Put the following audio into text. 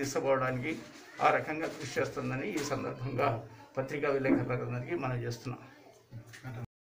తీసుకుపోవడానికి ఆ రకంగా కృషి చేస్తుందని ఈ సందర్భంగా పత్రికా విలేకరులందరికీ మనం చేస్తున్నాం.